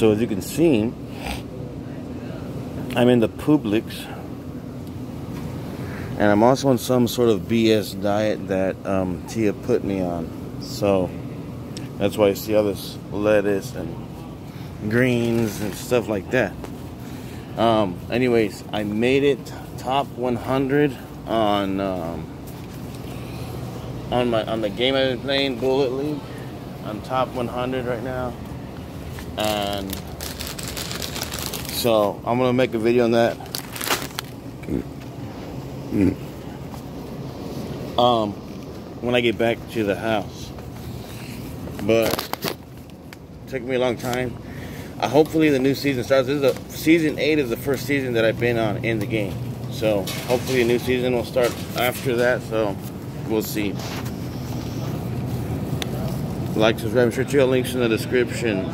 So as you can see, I'm in the Publix. And I'm also on some sort of BS diet that um, Tia put me on. So that's why you see all this lettuce and greens and stuff like that. Um, anyways, I made it top 100 on um, on my on the game I've been playing, Bullet League. I'm top 100 right now, and so I'm gonna make a video on that. Um, when I get back to the house, but it took me a long time. Uh, hopefully the new season starts. This is a, season eight is the first season that I've been on in the game. So hopefully a new season will start after that. So we'll see. Like, subscribe, share, links in the description.